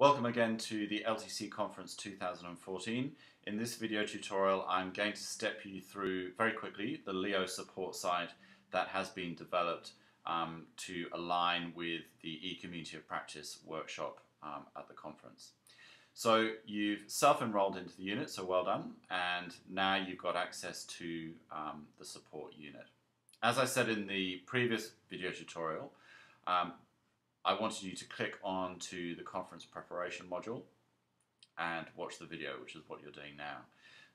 Welcome again to the LTC Conference 2014. In this video tutorial I'm going to step you through very quickly the Leo support site that has been developed um, to align with the e-community of practice workshop um, at the conference. So you've self-enrolled into the unit, so well done, and now you've got access to um, the support unit. As I said in the previous video tutorial, um, I wanted you to click on to the conference preparation module and watch the video, which is what you're doing now.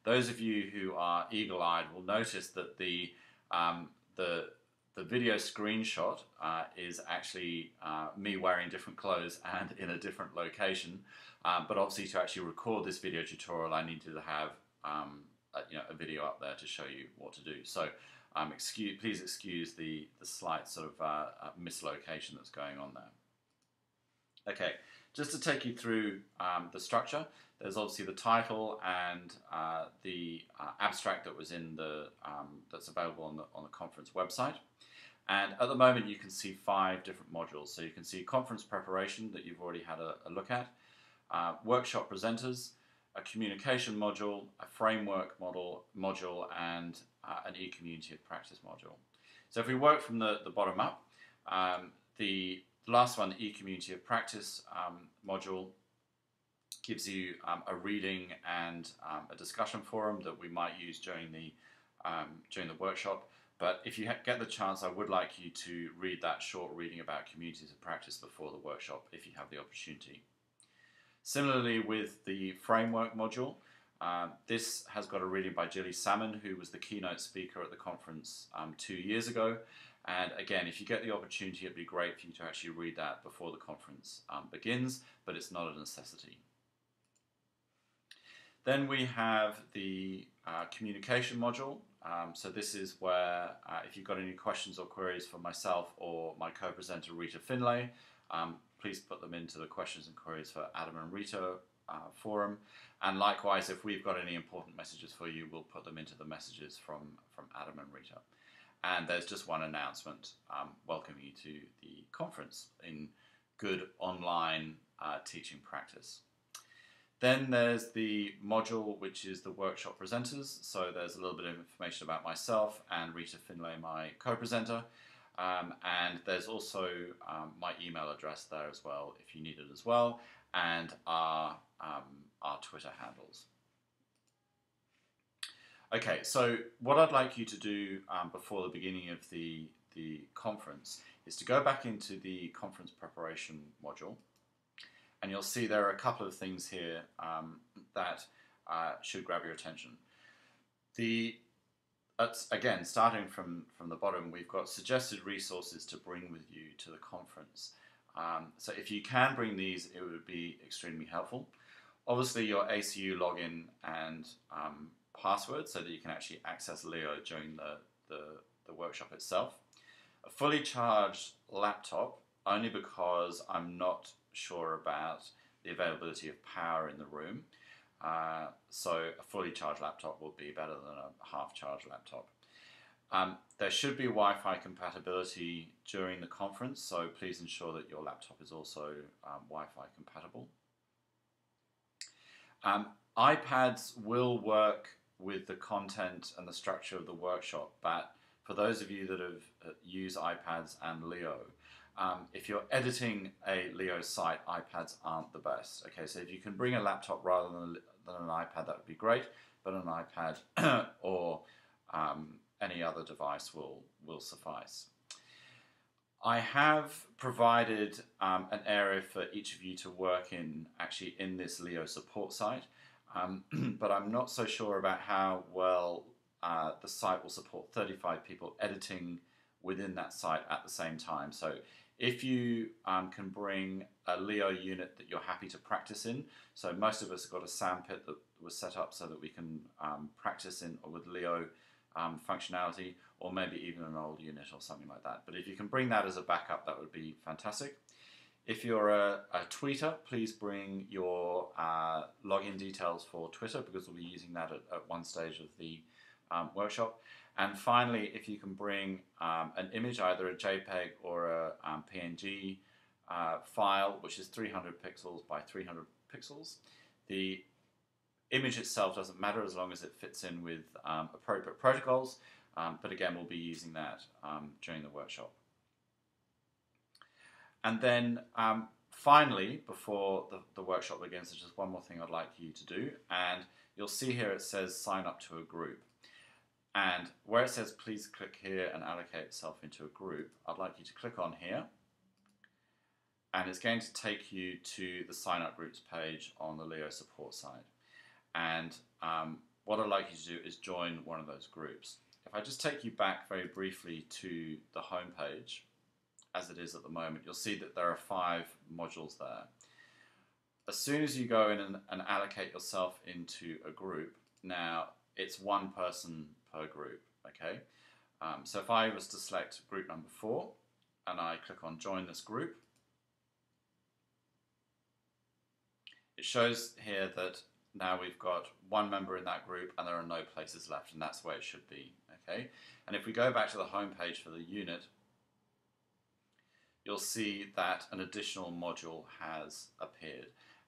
Those of you who are eagle-eyed will notice that the, um, the, the video screenshot uh, is actually uh, me wearing different clothes and in a different location. Um, but obviously to actually record this video tutorial, I needed to have um, a, you know, a video up there to show you what to do. So um, excuse, please excuse the, the slight sort of uh, uh, mislocation that's going on there. Okay, just to take you through um, the structure, there's obviously the title and uh, the uh, abstract that was in the um, that's available on the on the conference website. And at the moment, you can see five different modules. So you can see conference preparation that you've already had a, a look at, uh, workshop presenters, a communication module, a framework model module, and uh, an e-community of practice module. So if we work from the, the bottom up, um, the last one, the e-community of practice um, module, gives you um, a reading and um, a discussion forum that we might use during the um, during the workshop. But if you get the chance, I would like you to read that short reading about communities of practice before the workshop if you have the opportunity. Similarly with the framework module, uh, this has got a reading by Gilly Salmon, who was the keynote speaker at the conference um, two years ago. And again, if you get the opportunity, it'd be great for you to actually read that before the conference um, begins, but it's not a necessity. Then we have the uh, communication module. Um, so this is where uh, if you've got any questions or queries for myself or my co-presenter Rita Finlay, um, please put them into the questions and queries for Adam and Rita uh, forum. And likewise, if we've got any important messages for you, we'll put them into the messages from, from Adam and Rita. And there's just one announcement um, welcoming you to the conference in good online uh, teaching practice. Then there's the module, which is the workshop presenters. So there's a little bit of information about myself and Rita Finlay, my co-presenter. Um, and there's also um, my email address there as well if you need it as well, and our, um, our Twitter handles. Okay, so what I'd like you to do um, before the beginning of the, the conference is to go back into the conference preparation module, and you'll see there are a couple of things here um, that uh, should grab your attention. The again, starting from, from the bottom, we've got suggested resources to bring with you to the conference. Um, so if you can bring these, it would be extremely helpful. Obviously, your ACU login and um, password so that you can actually access Leo during the, the, the workshop itself. A fully charged laptop, only because I'm not sure about the availability of power in the room. Uh, so a fully charged laptop will be better than a half-charged laptop. Um, there should be Wi-Fi compatibility during the conference, so please ensure that your laptop is also um, Wi-Fi compatible. Um, iPads will work with the content and the structure of the workshop, but for those of you that have uh, used iPads and Leo, um, if you're editing a Leo site, iPads aren't the best. Okay, so if you can bring a laptop rather than, than an iPad, that would be great. But an iPad or um, any other device will will suffice. I have provided um, an area for each of you to work in, actually in this Leo support site, um, but I'm not so sure about how well uh, the site will support 35 people editing within that site at the same time. So if you um, can bring a Leo unit that you're happy to practice in, so most of us have got a sandpit that was set up so that we can um, practice in with Leo um, functionality, or maybe even an old unit or something like that. But if you can bring that as a backup, that would be fantastic. If you're a, a tweeter, please bring your uh, login details for Twitter because we'll be using that at, at one stage of the um, workshop. And finally, if you can bring um, an image, either a JPEG or a um, PNG uh, file, which is 300 pixels by 300 pixels. The image itself doesn't matter as long as it fits in with um, appropriate protocols, um, but again, we'll be using that um, during the workshop. And then um, finally, before the, the workshop begins, there's just one more thing I'd like you to do, and you'll see here it says sign up to a group. And where it says please click here and allocate itself into a group, I'd like you to click on here and it's going to take you to the sign up groups page on the Leo support side. And um, what I'd like you to do is join one of those groups. If I just take you back very briefly to the home page, as it is at the moment, you'll see that there are five modules there. As soon as you go in and, and allocate yourself into a group, now it's one person per group, okay? Um, so if I was to select group number four and I click on join this group, it shows here that now we've got one member in that group and there are no places left and that's where it should be, okay? And if we go back to the home page for the unit, you'll see that an additional module has appeared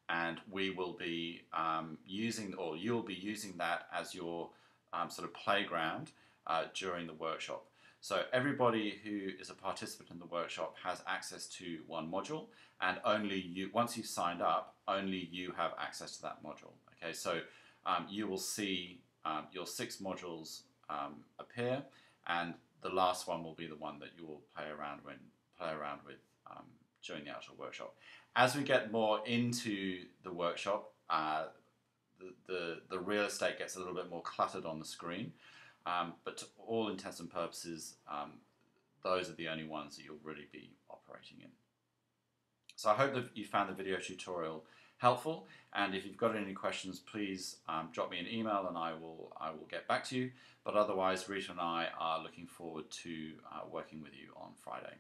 and we will be um, using, or you'll be using that as your um, sort of playground uh, during the workshop. So everybody who is a participant in the workshop has access to one module and only you, once you've signed up, only you have access to that module. Okay, so um, you will see um, your six modules um, appear and the last one will be the one that you will play around when play around with um, during the actual workshop. As we get more into the workshop, uh, the, the, the real estate gets a little bit more cluttered on the screen, um, but to all intents and purposes, um, those are the only ones that you'll really be operating in. So I hope that you found the video tutorial helpful, and if you've got any questions, please um, drop me an email and I will, I will get back to you. But otherwise, Rita and I are looking forward to uh, working with you on Friday.